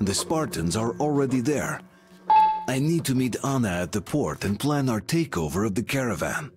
The Spartans are already there. I need to meet Anna at the port and plan our takeover of the caravan.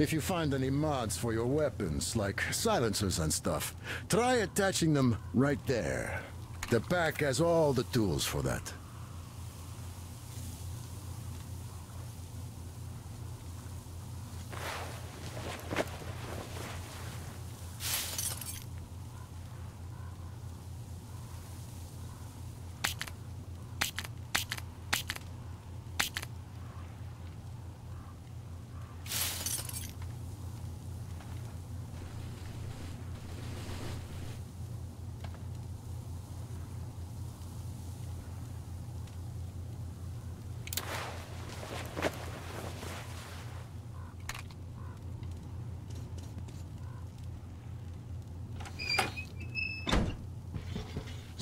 If you find any mods for your weapons, like silencers and stuff, try attaching them right there. The pack has all the tools for that.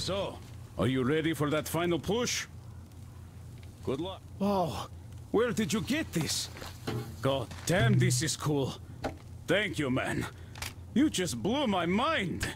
So, are you ready for that final push? Good luck. Wow, where did you get this? God damn, this is cool. Thank you, man. You just blew my mind.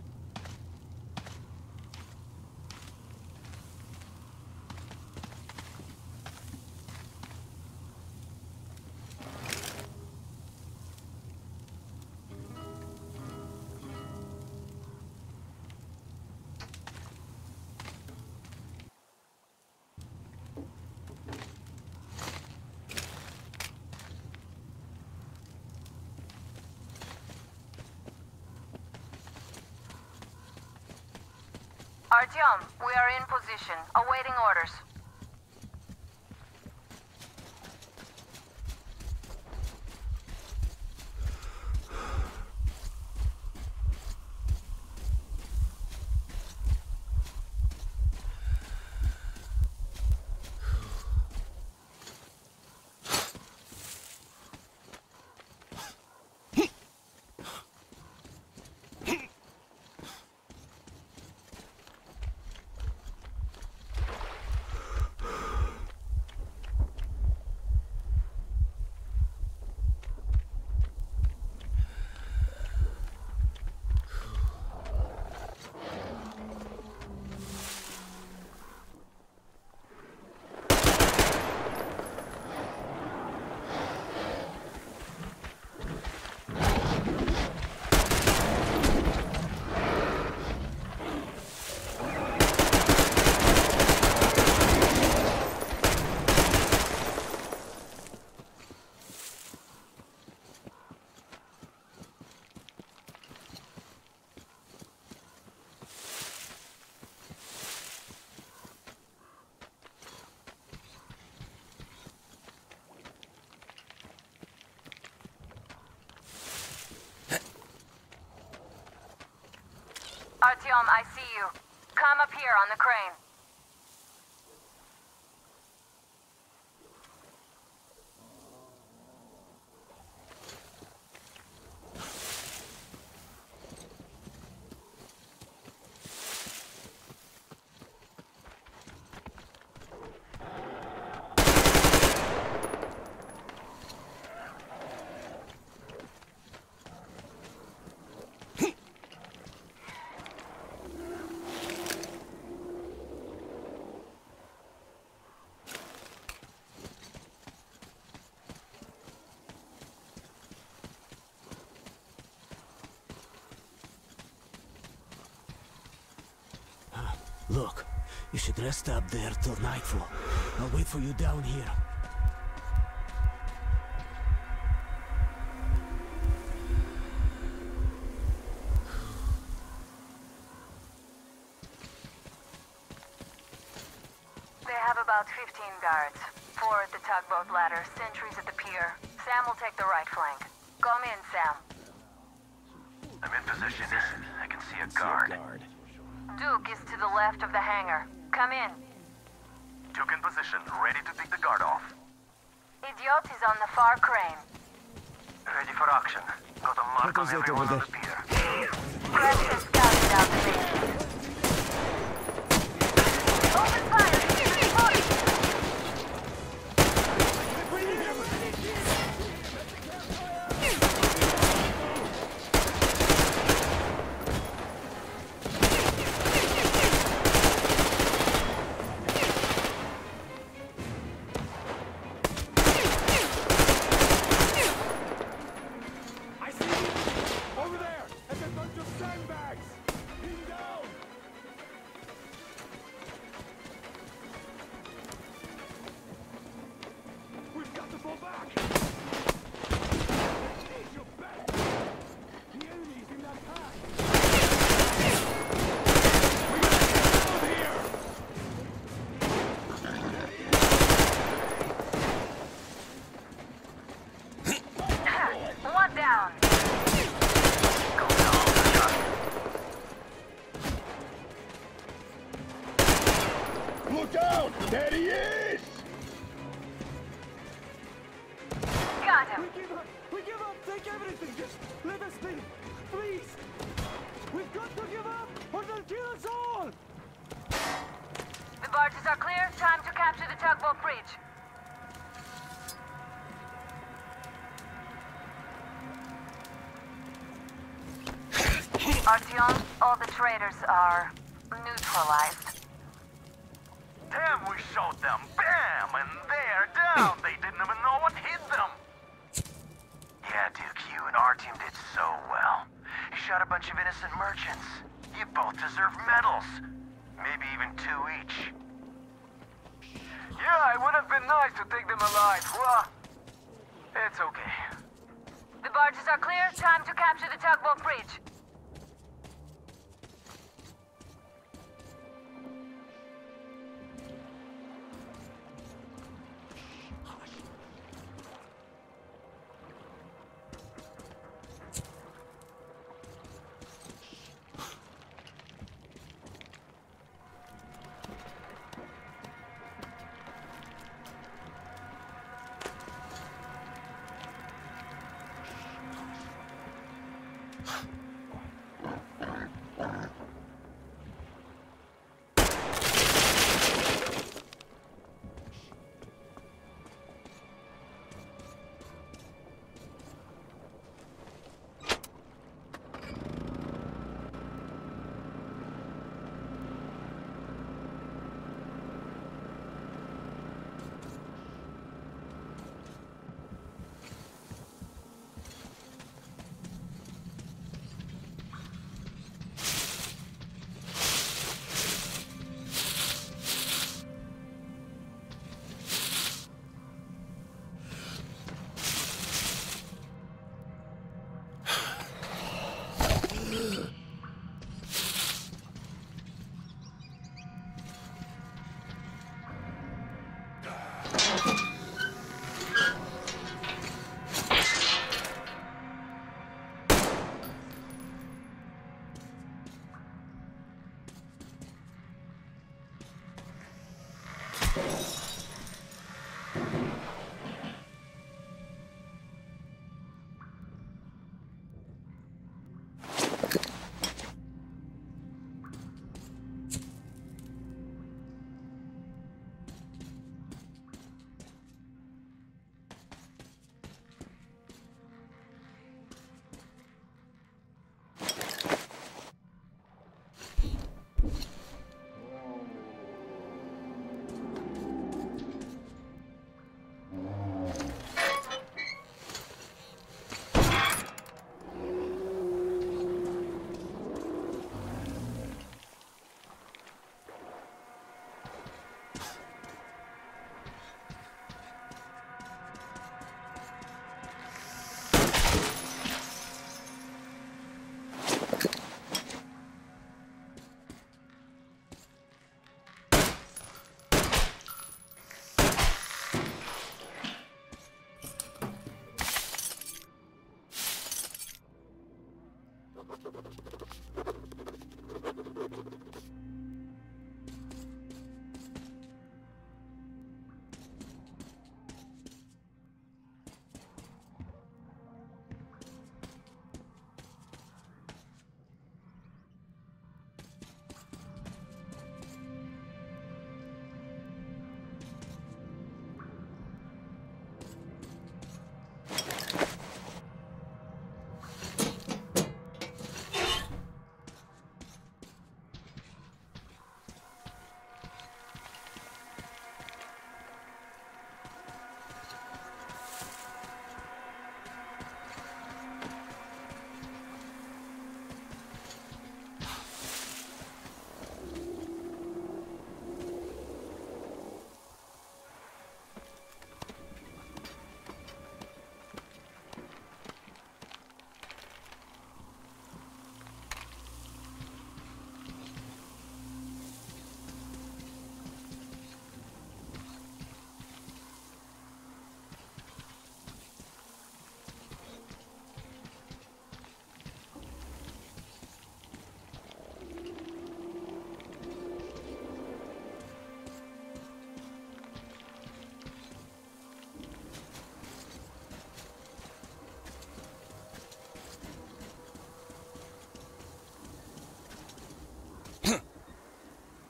Artyom, I see you. Come up here on the crane. Look, you should rest up there till nightfall. I'll wait for you down here. They have about 15 guards. Four at the tugboat ladder, sentries at the pier. Sam will take the right flank. Come in, Sam. I'm in position. I can see a guard. Duke is to the left of the hangar. Come in. Duke in position, ready to take the guard off. Idiot is on the far crane. Ready for action. Got a mark on What is it everyone over on the pier. Krest has scouted out the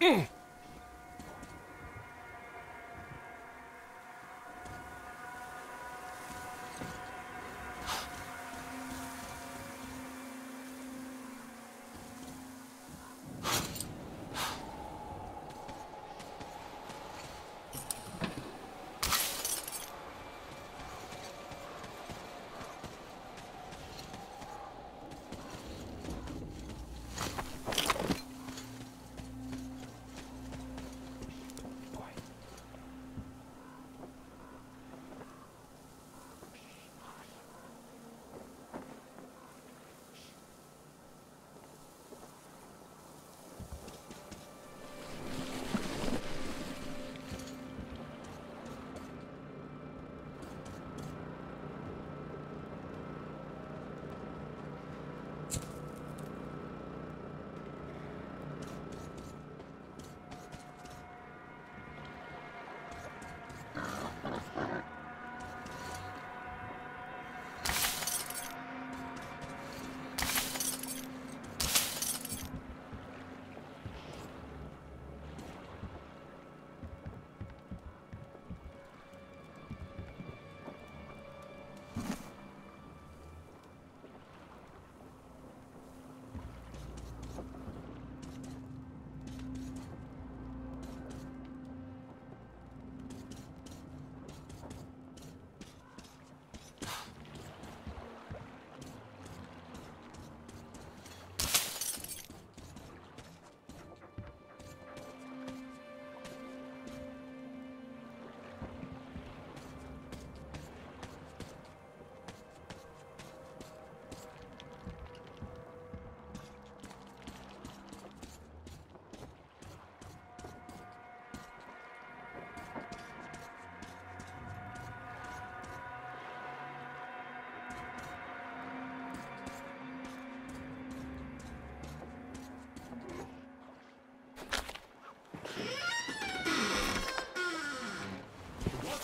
Mm.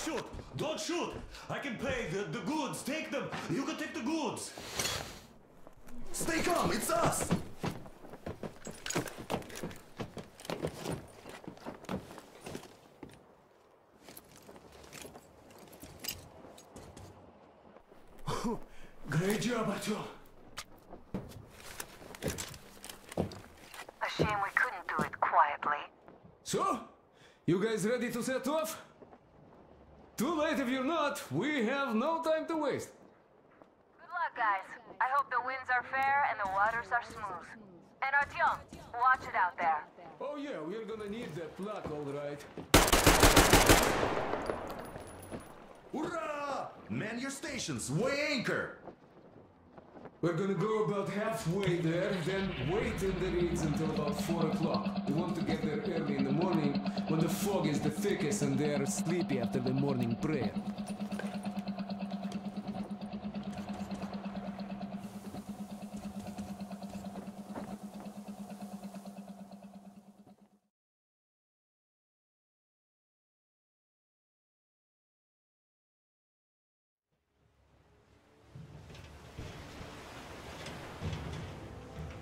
Shoot! Don't shoot! I can pay the, the goods. Take them. You can take the goods. Stay calm, it's us! Great job, Artyom. A shame we couldn't do it quietly. So, you guys ready to set off? Too late if you're not. We have no time to waste. Good luck, guys. I hope the winds are fair and the waters are smooth. And Artyom, watch it out there. Oh yeah, we're gonna need that plug, all right. Hurrah! Man your stations, weigh anchor! We're gonna go about halfway there, then wait in the reeds until about 4 o'clock. We want to get there early in the morning when the fog is the thickest and they're sleepy after the morning prayer.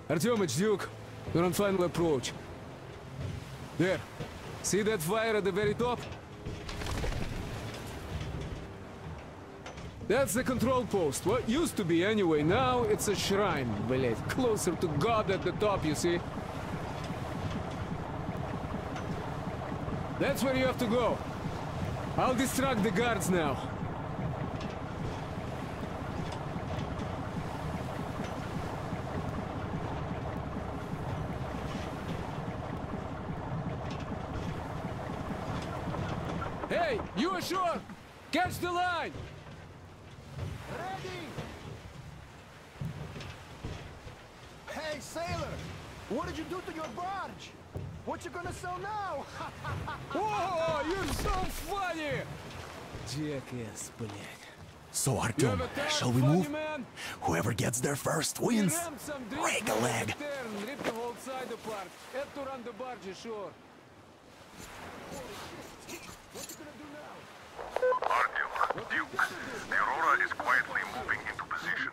Artyomich, Duke, we're on final approach. There. See that fire at the very top? That's the control post. What used to be anyway. Now it's a shrine, блять. Closer to God at the top, you see? That's where you have to go. I'll distract the guards now. So You Artyom, have a talent, shall we move? Whoever gets there first wins! rammed some drink Break a leg! the stern, Rip the whole side apart. Have to run the barge ashore. Artyom, Duke, the Aurora is quietly moving into position.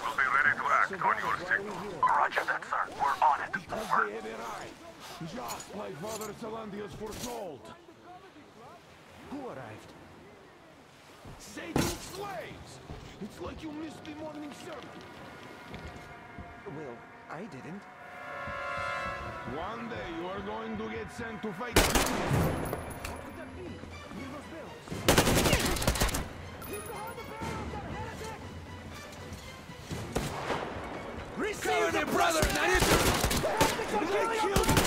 We'll be ready to act on your signal. Roger that, sir. We're on it. Over. Just like Father Salandius foretold. Who arrived? Satan's slaves! It's like you missed the morning sermon. Well, I didn't. One day you are going to get sent to fight demons. What could that be? Near those barrels. Receive the brother! Take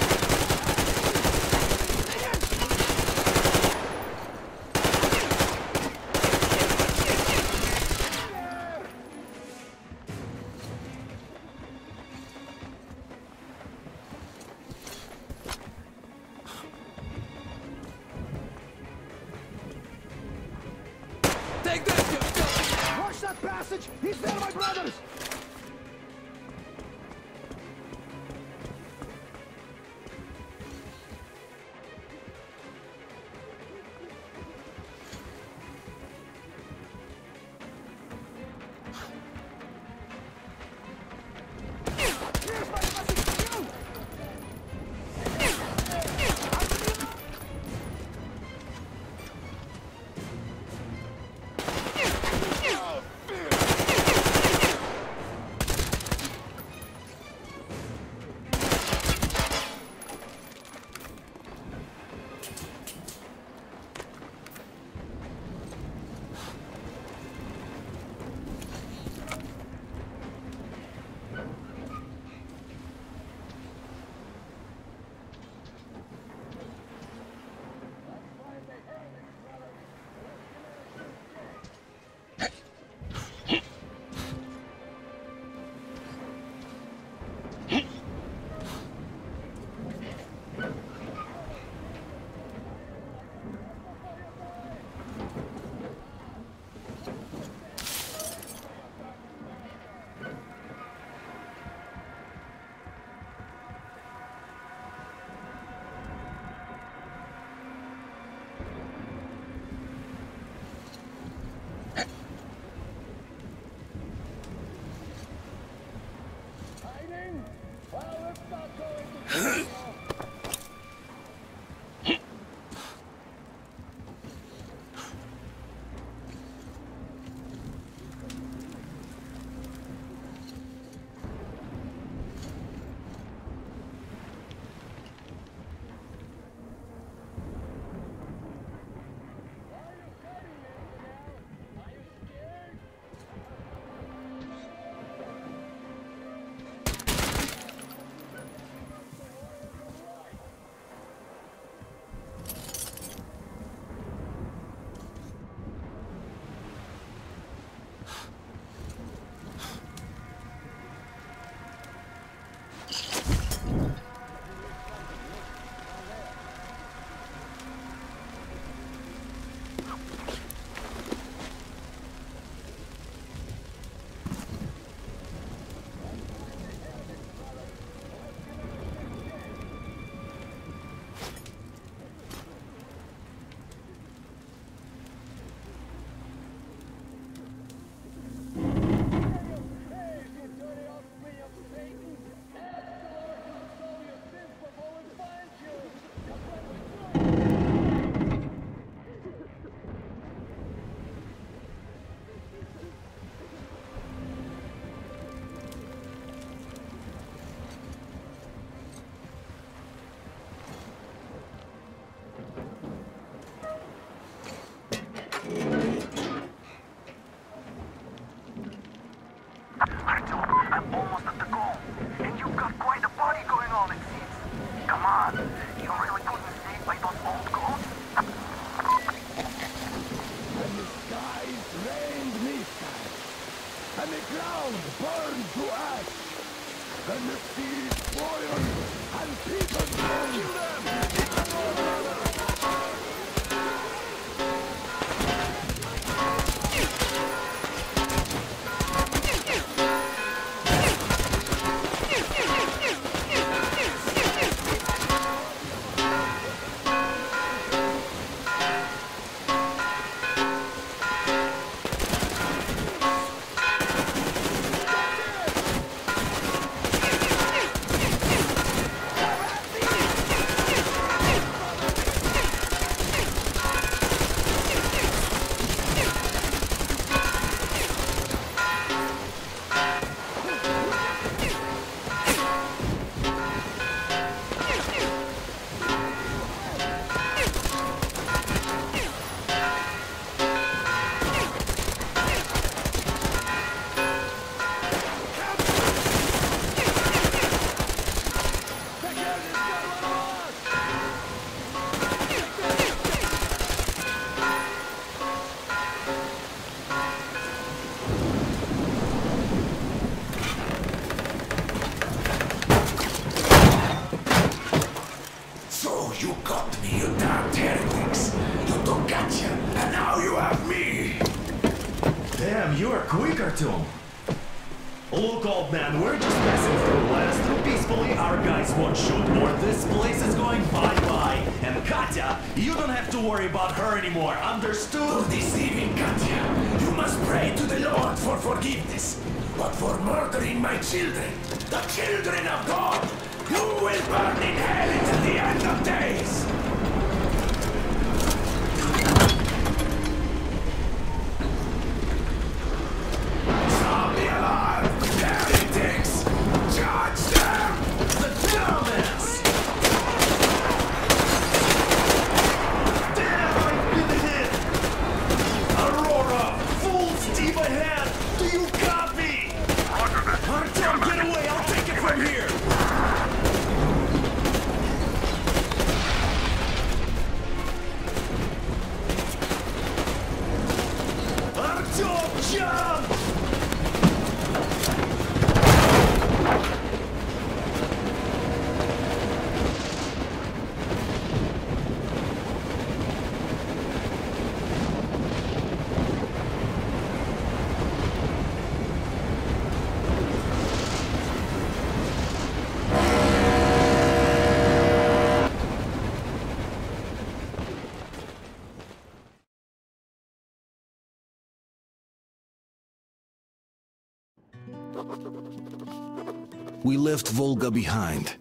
We left Volga behind.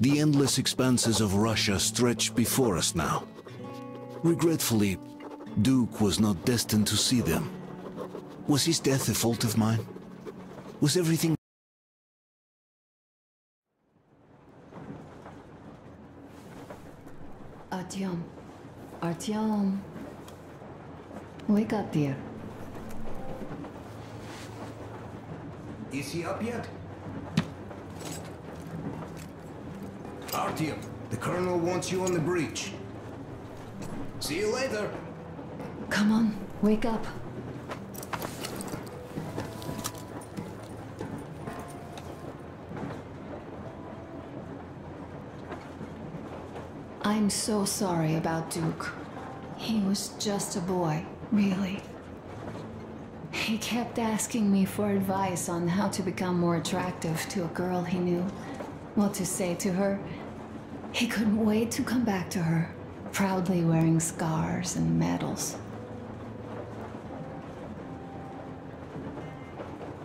The endless expanses of Russia stretch before us now. Regretfully, Duke was not destined to see them. Was his death a fault of mine? Was everything Artyom. Artyom. Wake up, dear. Is he up yet? Artyom, the Colonel wants you on the breach. See you later. Come on, wake up. I'm so sorry about Duke. He was just a boy, really. He kept asking me for advice on how to become more attractive to a girl he knew, what to say to her. He couldn't wait to come back to her, proudly wearing scars and medals.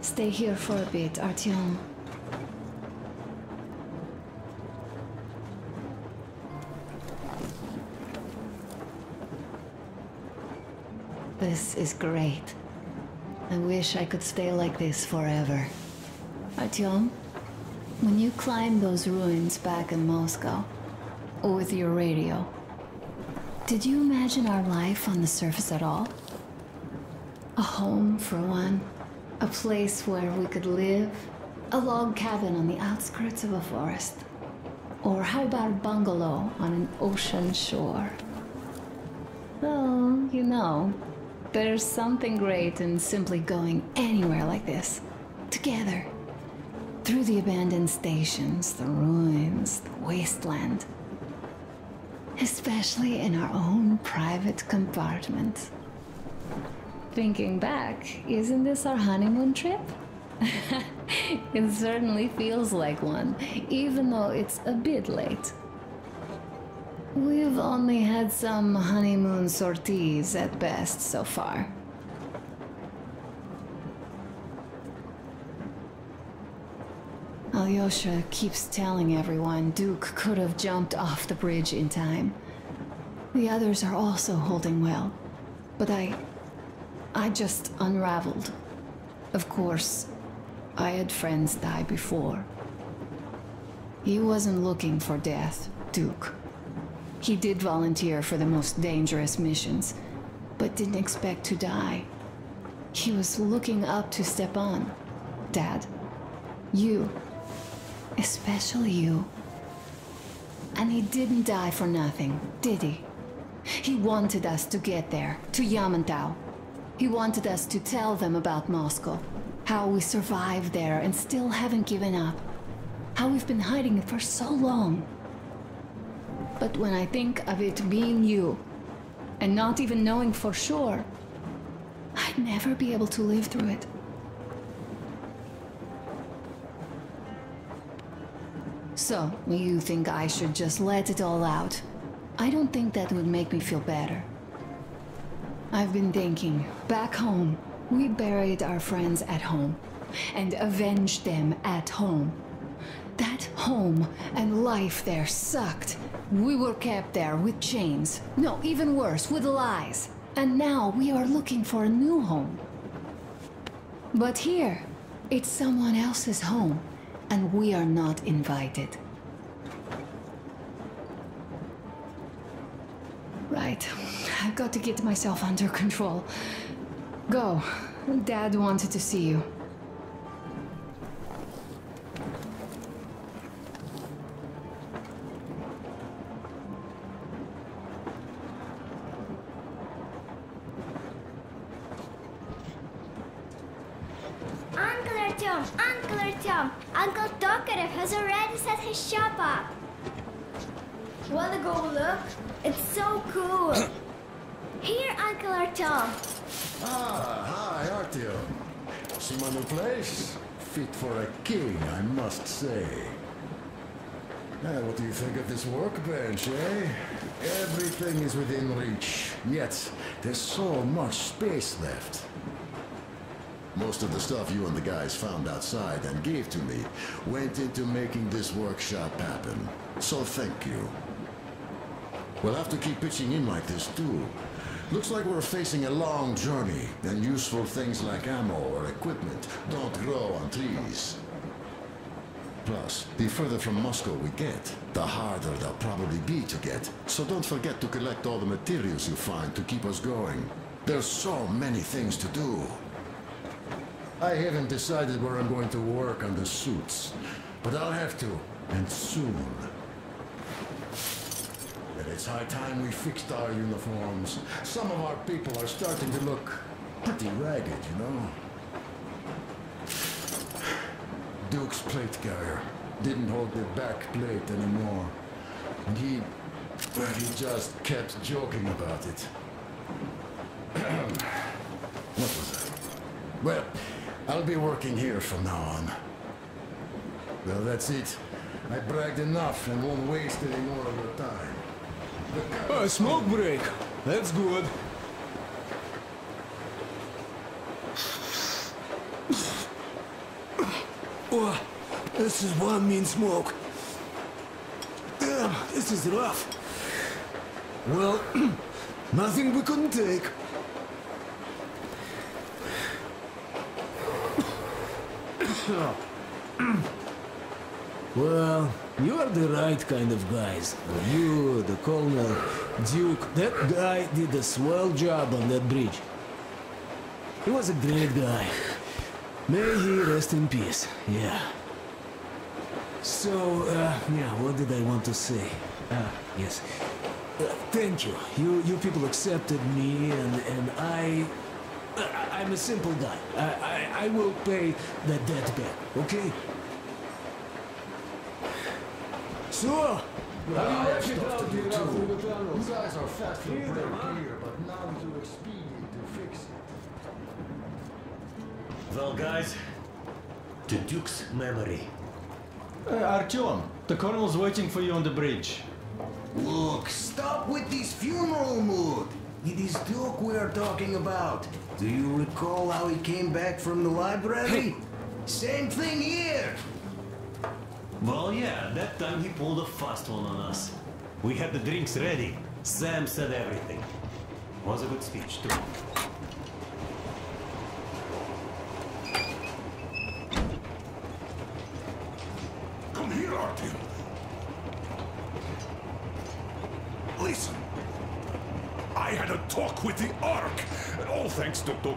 Stay here for a bit, Artyom. This is great. I wish I could stay like this forever. Artyom, when you climbed those ruins back in Moscow, with your radio, did you imagine our life on the surface at all? A home, for one. A place where we could live. A log cabin on the outskirts of a forest. Or how about a bungalow on an ocean shore? Well, you know, there's something great in simply going anywhere like this. Together. Through the abandoned stations, the ruins, the wasteland. Especially in our own private compartment. Thinking back, isn't this our honeymoon trip? it certainly feels like one, even though it's a bit late. We've only had some honeymoon sorties at best so far. Alyosha keeps telling everyone Duke could have jumped off the bridge in time. The others are also holding well. But I... I just unraveled. Of course, I had friends die before. He wasn't looking for death, Duke. He did volunteer for the most dangerous missions, but didn't expect to die. He was looking up to Stepan. Dad. You. Especially you. And he didn't die for nothing, did he? He wanted us to get there, to Yamantau. He wanted us to tell them about Moscow. How we survived there and still haven't given up. How we've been hiding it for so long. But when I think of it being you, and not even knowing for sure, I'd never be able to live through it. So, you think I should just let it all out? I don't think that would make me feel better. I've been thinking, back home, we buried our friends at home, and avenged them at home. That home and life there sucked. We were kept there with chains. No, even worse, with lies. And now we are looking for a new home. But here, it's someone else's home, and we are not invited. Right. I've got to get myself under control. Go. Dad wanted to see you. Uncle Artyom, Uncle Artyom, Uncle Tokarev has already set his shop up. Wanna go look? It's so cool. Here, Uncle Artyom. Ah, hi, Artyom. See my new place? Fit for a king, I must say. Now, what do you think of this workbench, eh? Everything is within reach, yet there's so much space left. Most of the stuff you and the guys found outside and gave to me went into making this workshop happen. So thank you. We'll have to keep pitching in like this too. Looks like we're facing a long journey, and useful things like ammo or equipment don't grow on trees. Plus, the further from Moscow we get, the harder they'll probably be to get. So don't forget to collect all the materials you find to keep us going. There's so many things to do. I haven't decided where I'm going to work on the suits, but I'll have to, and soon. And it's high time we fixed our uniforms. Some of our people are starting to look pretty ragged, you know? Duke's plate carrier didn't hold the back plate anymore. And he... well, he just kept joking about it. what was that? Well, I'll be working here from now on. Well, that's it. I bragged enough and won't waste any more of your time. Oh, a smoke break. That's good. Oh, this is one mean smoke. Damn, this is rough. Well, nothing we couldn't take. Well, you are the right kind of guys. You, the Colonel, Duke, that guy did a swell job on that bridge. He was a great guy. May he rest in peace. Yeah. So, uh, yeah, what did I want to say? Ah, yes. Uh, thank you. You you people accepted me, and and I. Uh, I'm a simple guy. I, I I will pay the debt back. Okay. So. I have stuff to do too. You guys are fast for break here, but none too expedient to fix it. Well, guys, to Duke's memory. Uh, Artyom, the colonel's waiting for you on the bridge. Look, stop with this funeral mood. It is Duke we are talking about. Do you recall how he came back from the library? Same thing here. Well, yeah, that time he pulled a fast one on us. We had the drinks ready. Sam said everything. Was a good speech, too.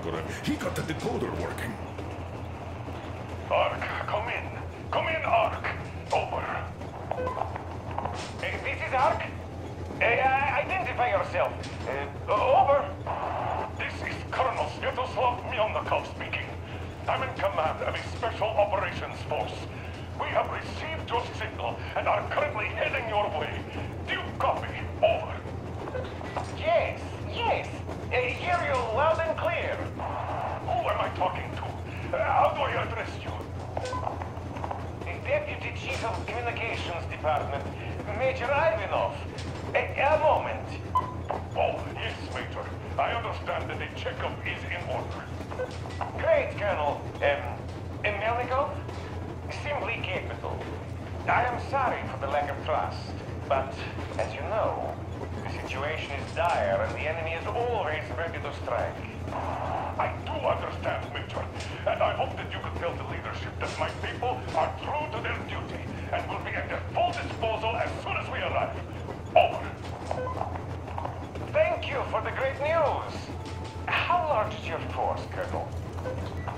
He got the decoder working. Ark, come in. Come in, Ark. Over. Hey, this is Ark. Hey, uh, identify yourself. Uh, over. This is Colonel Sviatoslav Melnikov speaking. I'm in command of a special operations force. We have received your signal and are currently heading your way. Do you copy? Over. Yes, yes. Uh, hear you loud and clear. Who am I talking to? Uh, how do I address you? The Deputy Chief of Communications Department, Major Ivanov. A, a moment. Oh, yes, Major. I understand that the checkup is in order. Great, Colonel. Um, Melnikov? Simply capital. I am sorry for the lack of trust, but as you know, the situation is dire and the enemy is always ready to strike. I do understand, Major, and I hope that you could tell the leadership that my people are true to their duty and will be at their full disposal as soon as we arrive. Over. Thank you for the great news. How large is your force, Colonel?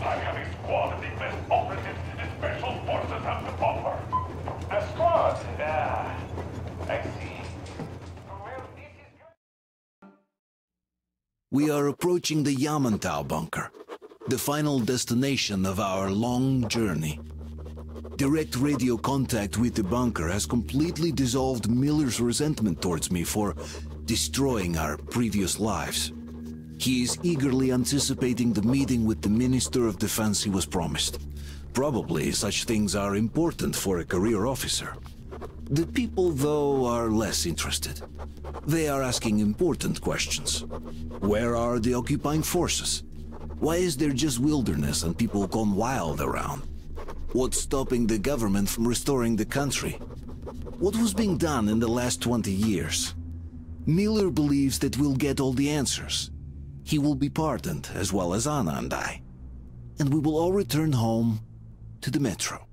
I have a squad of the best operatives the special forces have to offer. A squad? Ah, I see. We are approaching the Yamantau bunker, the final destination of our long journey. Direct radio contact with the bunker has completely dissolved Miller's resentment towards me for destroying our previous lives. He is eagerly anticipating the meeting with the Minister of Defense he was promised. Probably such things are important for a career officer. The people, though, are less interested. They are asking important questions. Where are the occupying forces? Why is there just wilderness and people gone wild around? What's stopping the government from restoring the country? What was being done in the last 20 years? Miller believes that we'll get all the answers. He will be pardoned, as well as Anna and I. And we will all return home to the Metro.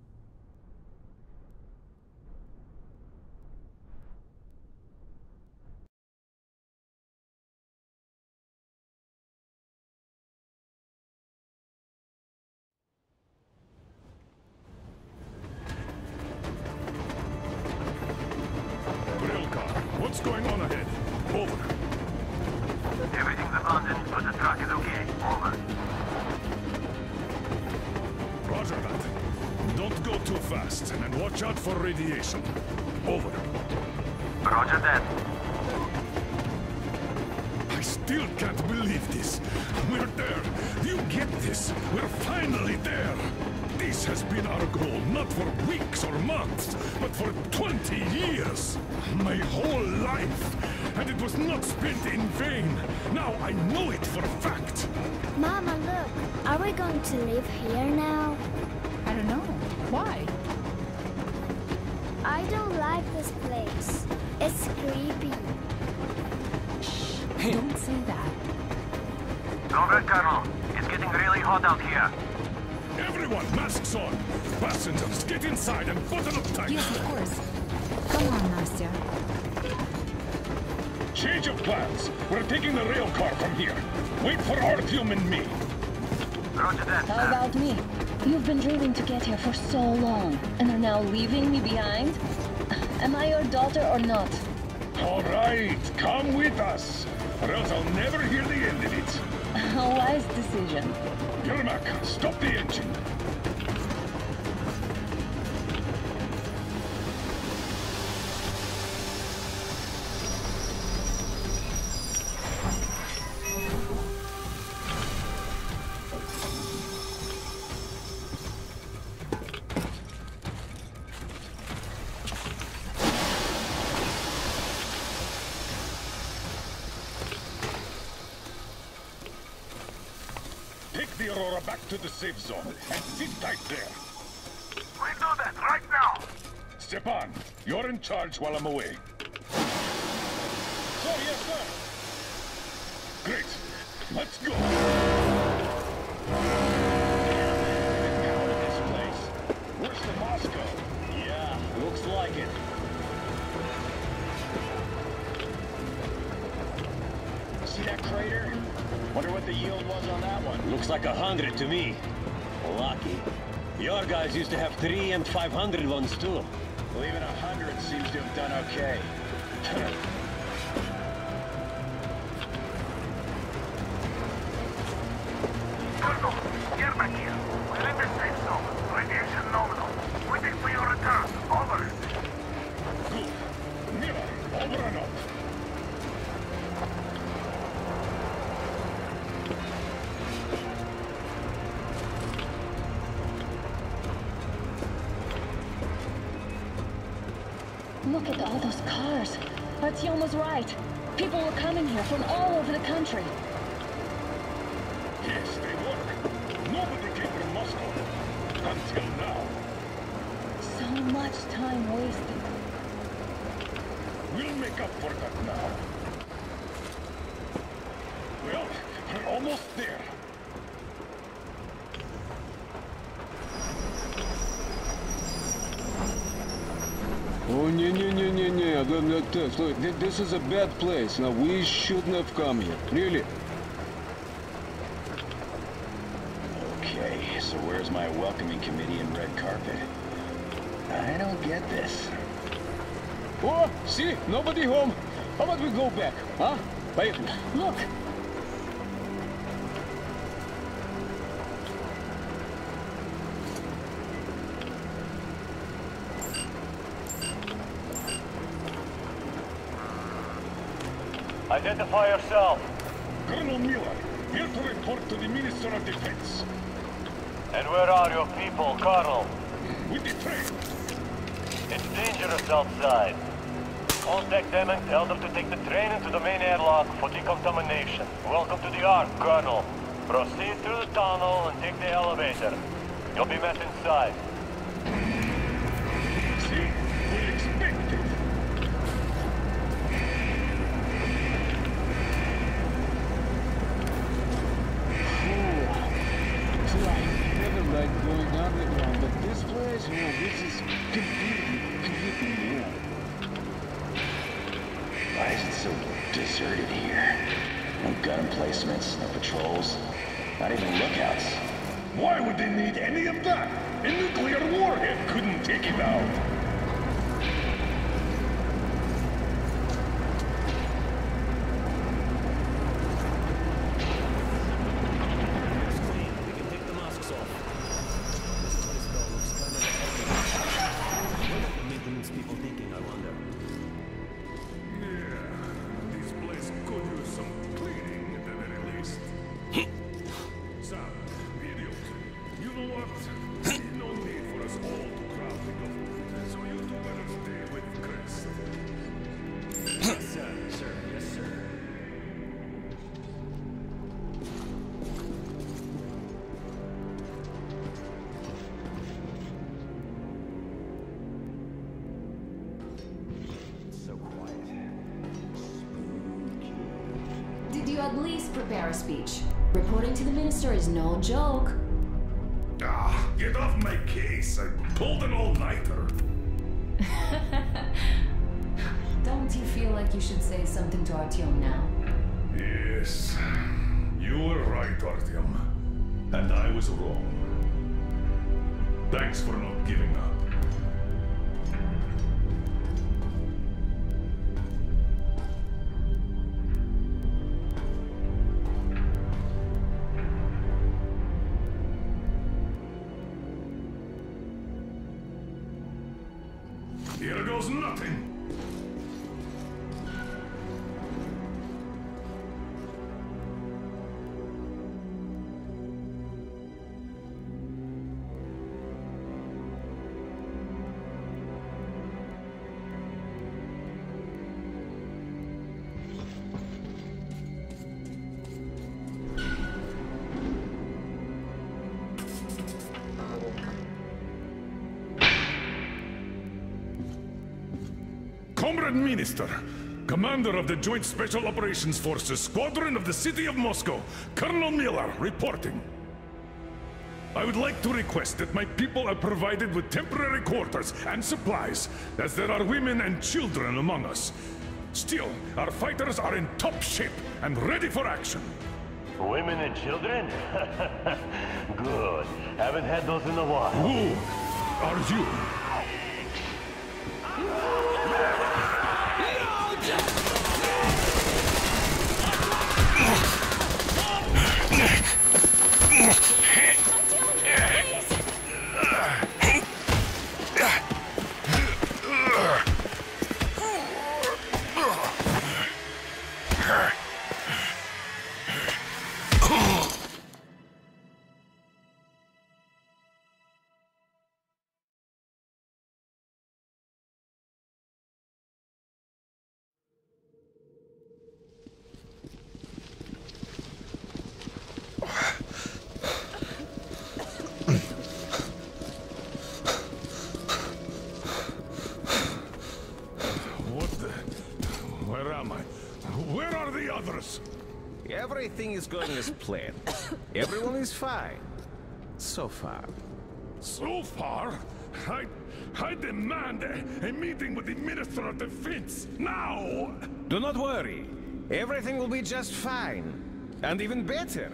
Still can't believe this. We're there. Do you get this? We're finally there. This has been our goal, not for weeks or months, but for 20 years. My whole life. And it was not spent in vain. Now I know it for a fact. Mama, look. Are we going to live here now? I don't know. Why? I don't like this place. It's creepy. Shh. That. Over, Colonel. It's getting really hot out here. Everyone, masks on. Passengers, get inside and button up tight. Yes, of course. Come on, Nastya. Change of plans. We're taking the rail car from here. Wait for Artyom and me. Roger that. How about me? You've been dreaming to get here for so long, and are now leaving me behind? Am I your daughter or not? All right, come with us, or else I'll never hear the end of it. A wise decision. Yermak, stop the engine. Charge while I'm away. Artyom was right. People were coming here from all over the country. да, да, да, стой, thi- this is a bad place. Now, we shouldn't have come here. Really? Okay, so where's my welcoming committee and red carpet? I don't get this. Oh, see, nobody home. How about we go back, huh? Поехали. Look! Identify yourself. Colonel Miller, here to report to the Minister of Defense. And where are your people, Colonel? With the train. It's dangerous outside. Contact them and tell them to take the train into the main airlock for decontamination. Welcome to the Ark, Colonel. Proceed through the tunnel and take the elevator. You'll be met inside. Deserted here? No gun emplacements, no patrols, not even lookouts. Why would they need any of that? A nuclear warhead couldn't take it out. Comrade Minister, Commander of the Joint Special Operations Forces Squadron of the City of Moscow, Colonel Miller, reporting. I would like to request that my people are provided with temporary quarters and supplies, as there are women and children among us. Still, our fighters are in top shape and ready for action. Women and children? Good. Haven't had those in a while. Who are you? Ah. Going as planned. Everyone is fine. So far. So far, I, I demand a, a meeting with the Minister of Defense now. Do not worry. Everything will be just fine. And even better.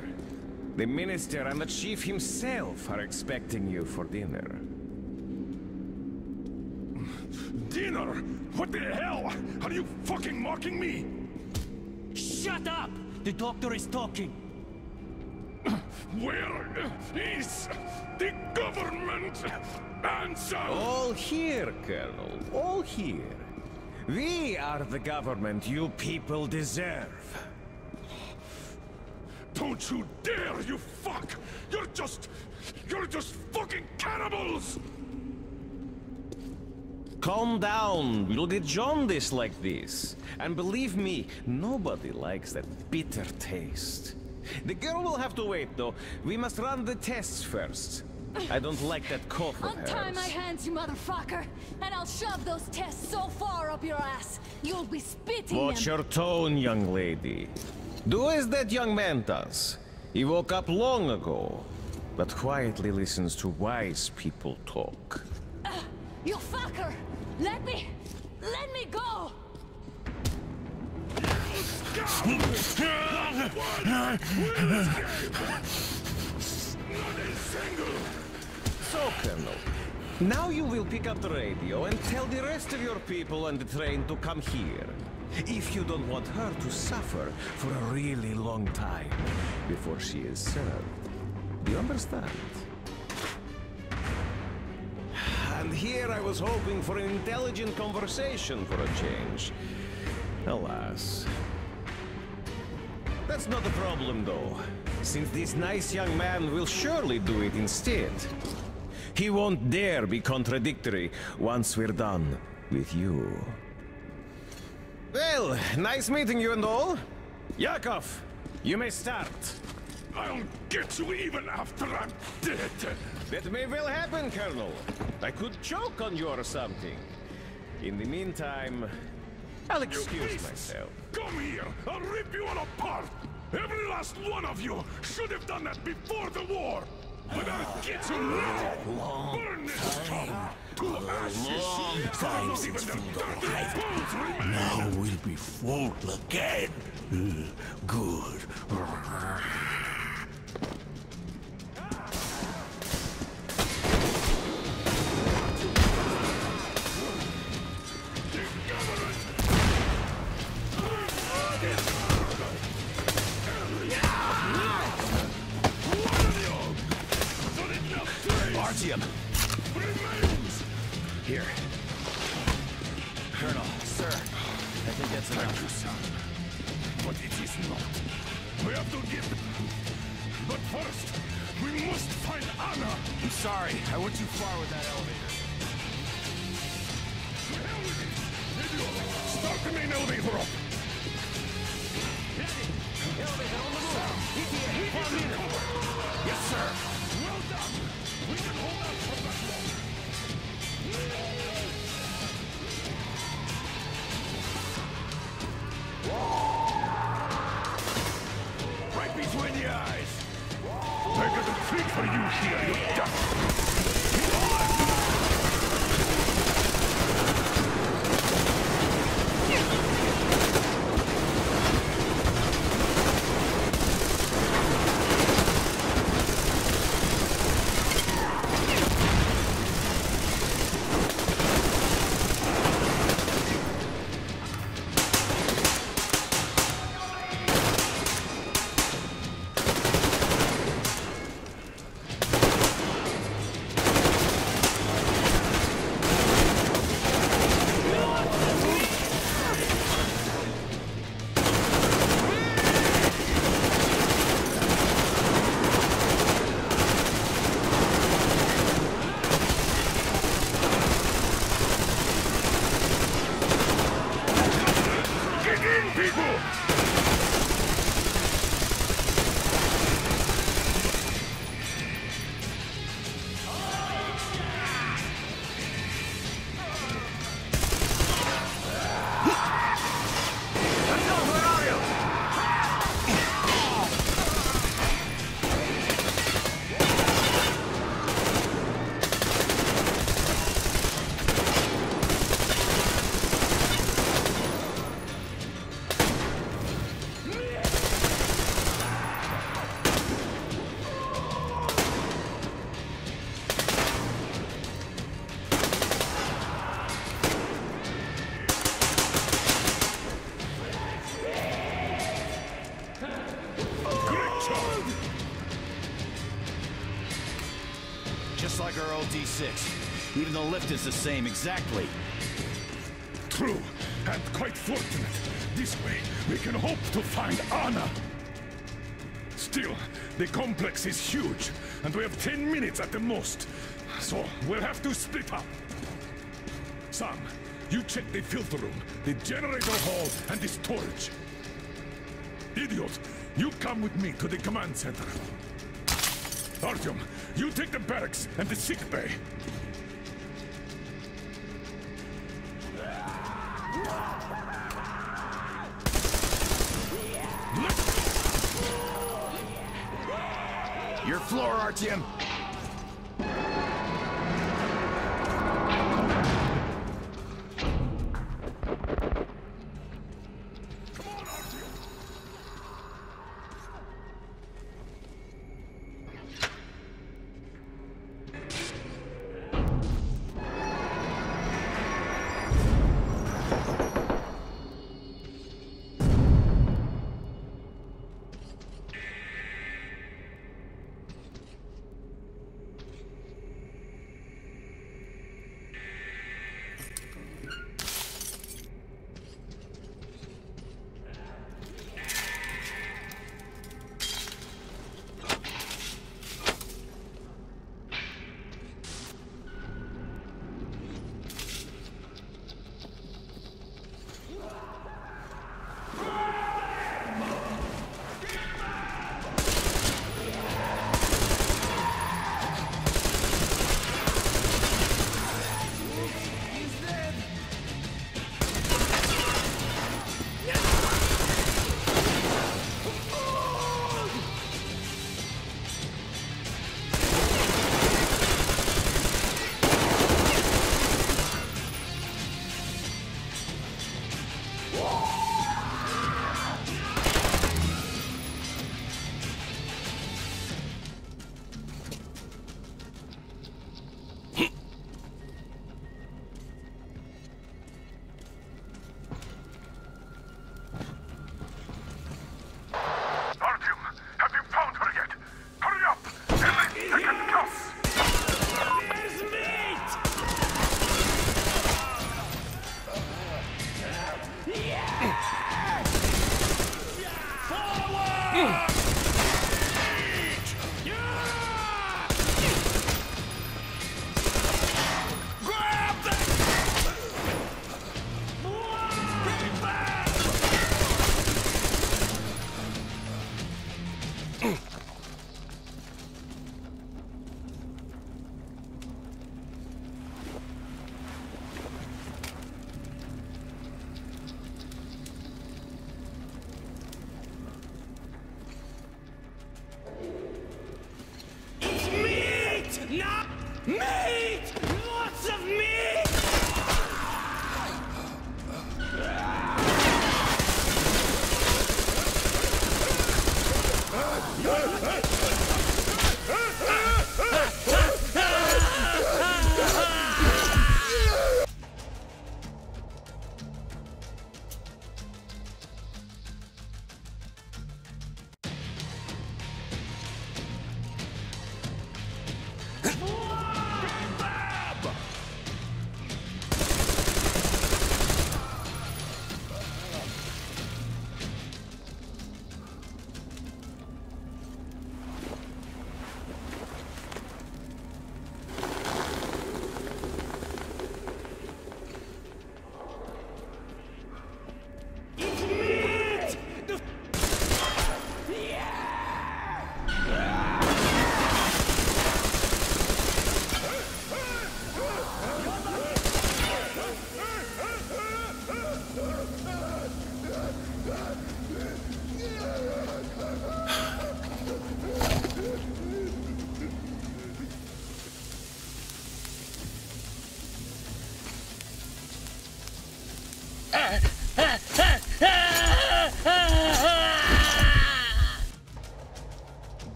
The Minister and the Chief himself are expecting you for dinner. Dinner? What the hell? Are you fucking mocking me? Shut up! The doctor is talking. Where is the government answer? All here, Colonel. All here. We are the government you people deserve. Don't you dare, you fuck! You're just... You're just fucking cannibals! Calm down. We'll get jaundice like this. And believe me, nobody likes that bitter taste. The girl will have to wait, though. We must run the tests first. I don't like that cough of Untie hers. my hands, you motherfucker, and I'll shove those tests so far up your ass, you'll be spitting Watch them. your tone, young lady. Do as that young man does. He woke up long ago, but quietly listens to wise people talk. You fucker! Let me... let me go! So, Colonel, now you will pick up the radio and tell the rest of your people on the train to come here. If you don't want her to suffer for a really long time before she is served. Do you understand? And here I was hoping for an intelligent conversation for a change. Alas. That's not a problem, though, since this nice young man will surely do it instead. He won't dare be contradictory once we're done with you. Well, nice meeting you and all. Yakov, you may start. I'll get you even after I'm dead. That may well happen, Colonel. I could choke on you or something. In the meantime, I'll excuse myself. Come here! I'll rip you all apart! Every last one of you should have done that before the war! But I'll get you now! Burn this town to ashes! So not even the dirty bones remain! Now we'll be full again. Good. Artyom. Here. Colonel, sir. I think that's enough. Thank you, son. But it is not. We have to get... But first, we must find Anna. I'm sorry. I went too far with that elevator. Start the main elevator up. Yes, for you here, you duck. D6. Even the lift is the same, exactly. True, and quite fortunate. This way, we can hope to find Anna. Still, the complex is huge, and we have 10 minutes at the most. So, we'll have to split up. Sam, you check the filter room, the generator hall, and the storage. Idiot, you come with me to the command center. Artyom, you take the barracks and the sick bay. Your floor, Artyom.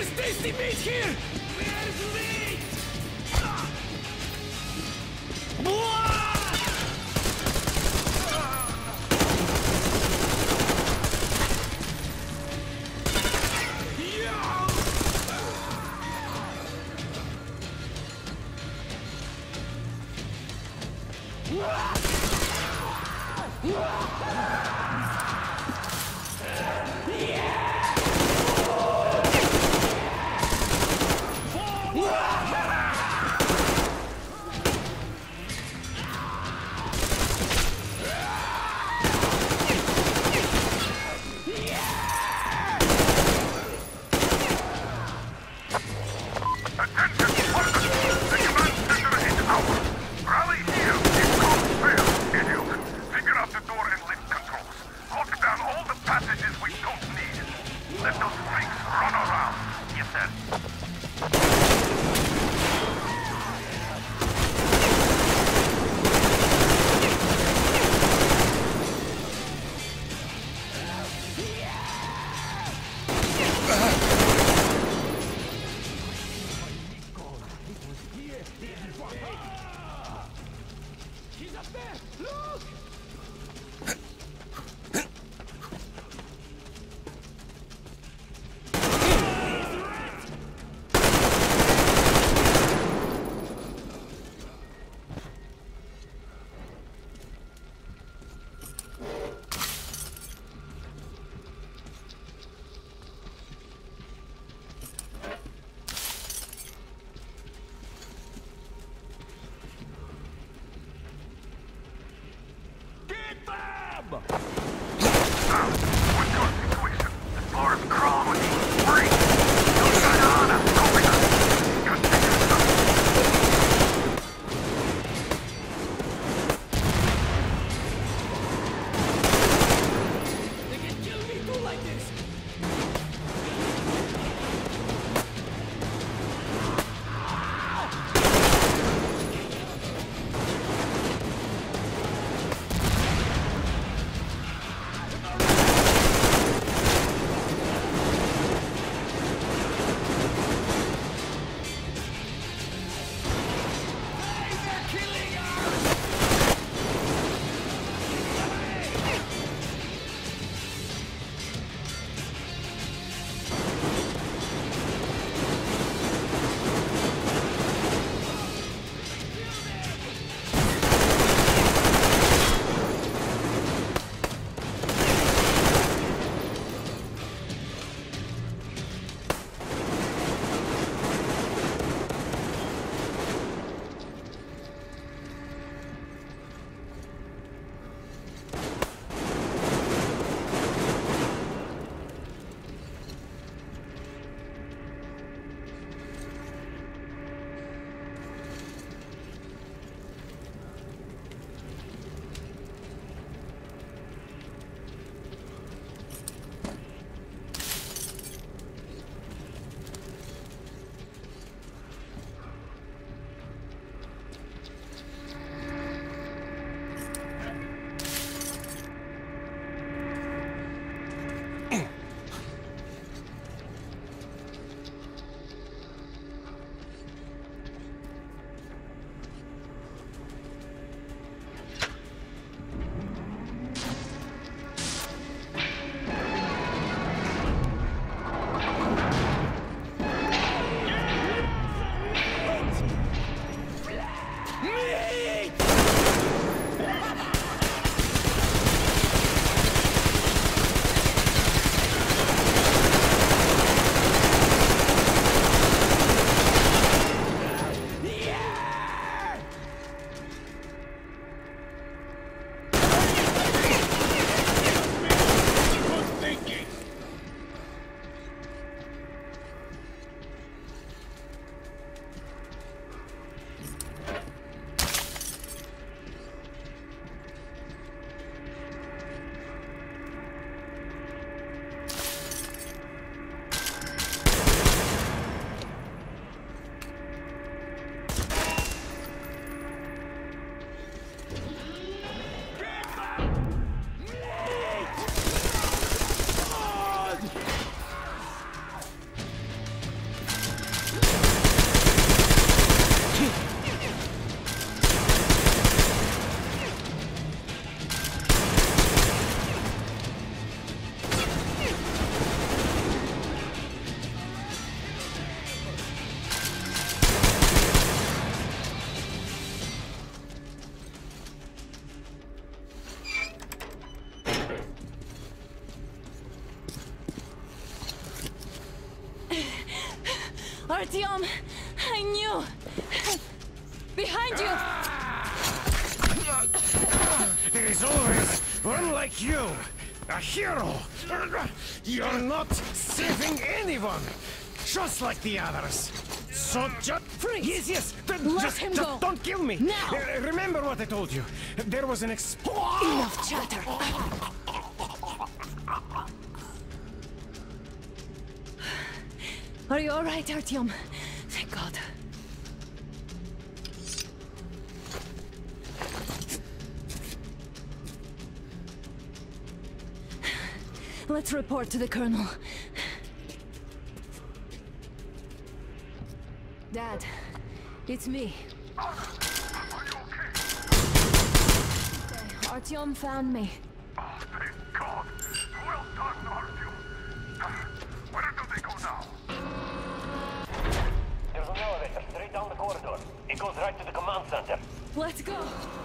There's tasty meat here! Where's meat? Rally like the others. So just freeze. Yes, yes. Let just, him just go. don't kill me. Now. Uh, remember what I told you. There was an ex. Enough chatter. Are you all right, Artyom? Thank God. Let's report to the colonel. It's me. Artyom found me. There's an elevator straight down the corridor. It goes right to the command center. Let's go.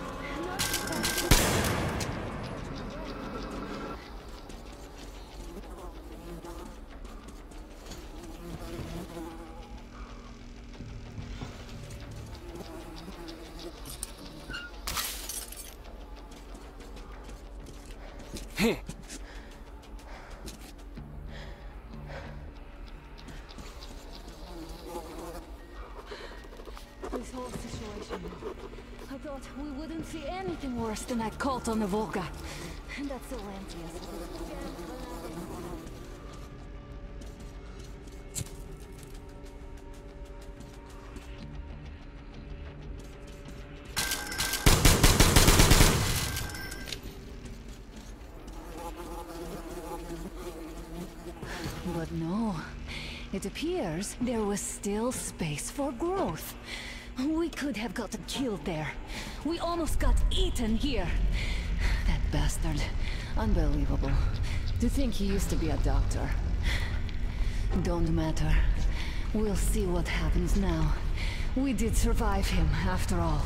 I thought we wouldn't see anything worse than that cult on the Volga. And that's Silantiy. But no. It appears there was still space for growth. We could have gotten killed there. We almost got eaten here. That bastard. Unbelievable. To think he used to be a doctor. Don't matter. We'll see what happens now. We did survive him, after all.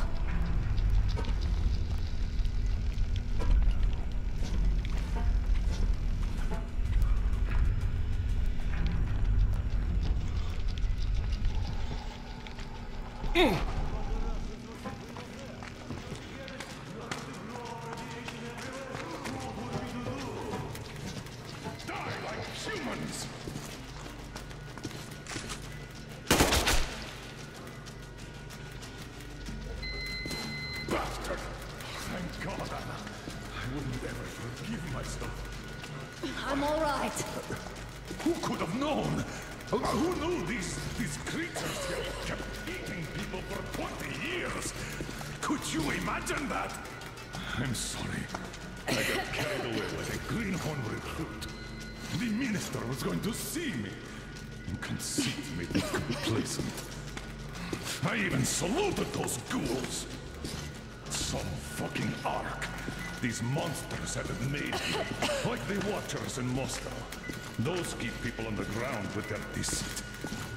Ground with their deceit.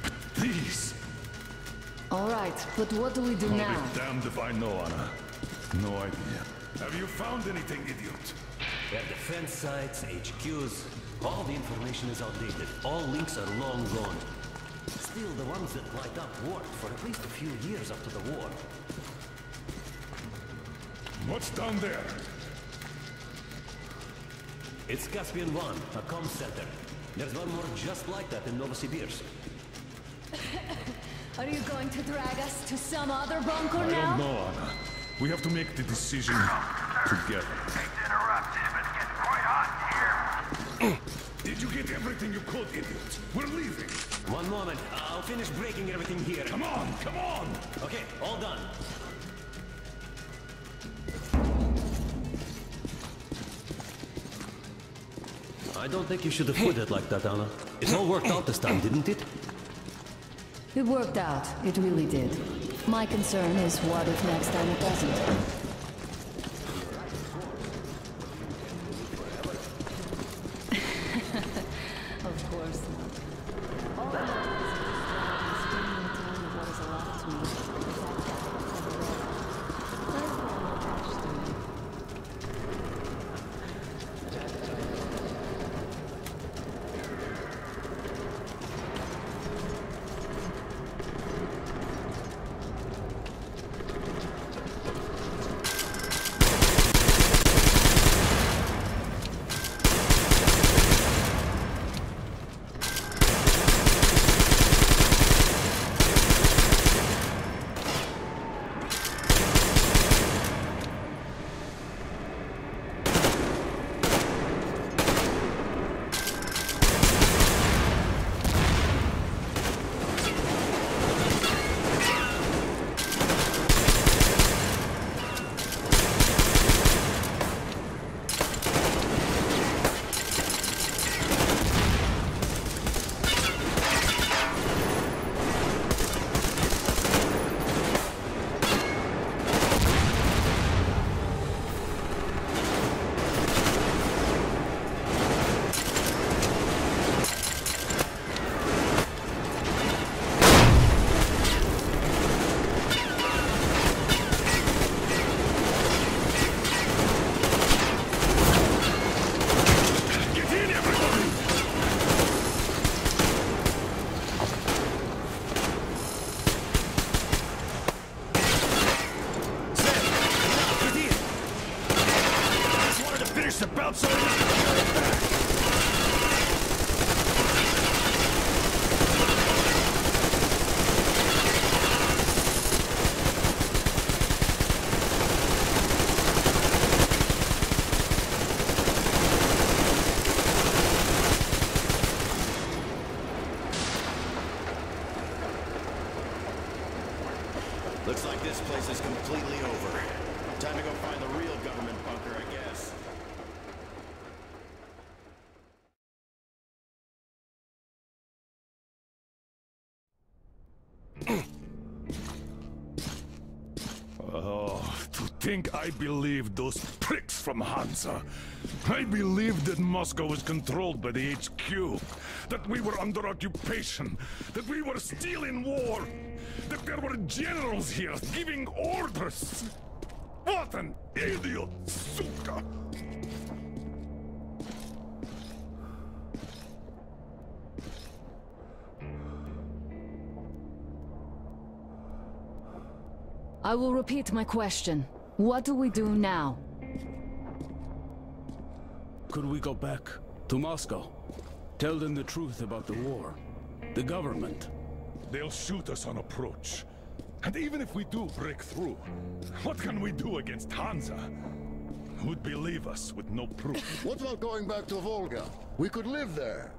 But these... All right, but what do we do I'll now? be damned if I know, Anna. No idea. Have you found anything, idiot? Their defense sites, HQs, all the information is outdated. All links are long gone. Still, the ones that light up worked for at least a few years after the war. What's down there? It's Caspian One, a comm center. There's one more just like that in Novosibirsk. Are you going to drag us to some other bunker I now? don't know, Anna. We have to make the decision together. It's interrupted. It's getting quite hot here. Did you get everything you could, idiot? We're leaving. One moment. I'll finish breaking everything here. Come on, come on! Okay, all done. I don't think you should have put it like that, Anna. It all worked out this time, didn't it? It worked out. It really did. My concern is what if next time it doesn't? Think I believed those pricks from Hansa. I believed that Moscow was controlled by the HQ, that we were under occupation, that we were still in war, that there were generals here giving orders. What an idiot, suka! I will repeat my question. What do we do now? Could we go back to Moscow? Tell them the truth about the war. The government. They'll shoot us on approach. And even if we do break through, what can we do against Hansa? Who'd believe us with no proof? What about going back to Volga? We could live there.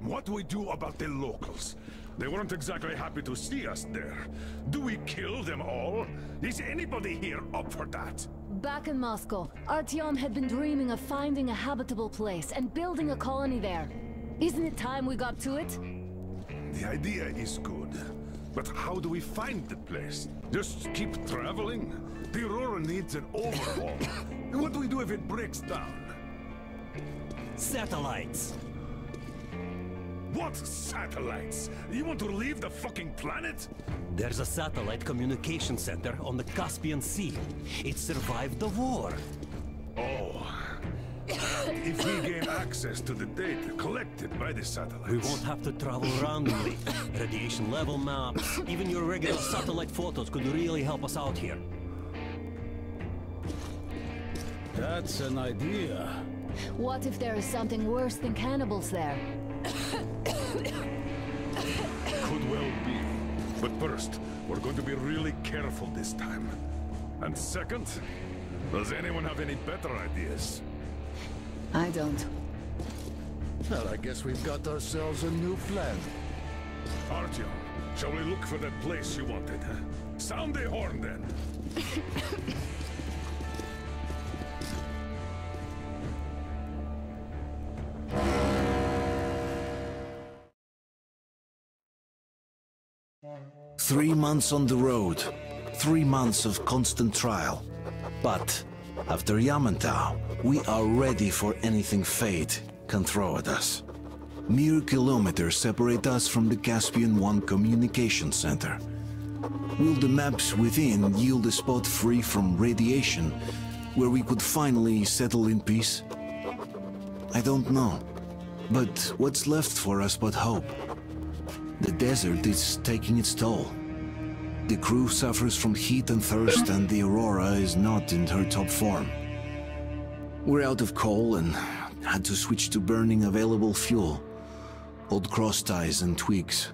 What do we do about the locals? They weren't exactly happy to see us there. Do we kill them all? Is anybody here up for that? Back in Moscow, Artyom had been dreaming of finding a habitable place and building a colony there. Isn't it time we got to it? The idea is good. But how do we find the place? Just keep traveling? The Aurora needs an overhaul. what do we do if it breaks down? Satellites! What satellites? You want to leave the fucking planet? There's a satellite communication center on the Caspian Sea. It survived the war. Oh. if we gain access to the data collected by the satellites... We won't have to travel randomly. Radiation level maps, even your regular satellite photos could really help us out here. That's an idea. What if there is something worse than cannibals there? But first, we're going to be really careful this time. And second, does anyone have any better ideas? I don't. Well, I guess we've got ourselves a new plan. Artyom, shall we look for that place you wanted. Sound the horn, then. Three months on the road, three months of constant trial. But after Yamantau, we are ready for anything fate can throw at us. Mere kilometers separate us from the Caspian One communication center. Will the maps within yield a spot free from radiation where we could finally settle in peace? I don't know. But what's left for us but hope? The desert is taking its toll. The crew suffers from heat and thirst, and the Aurora is not in her top form. We're out of coal and had to switch to burning available fuel. Old cross ties and twigs.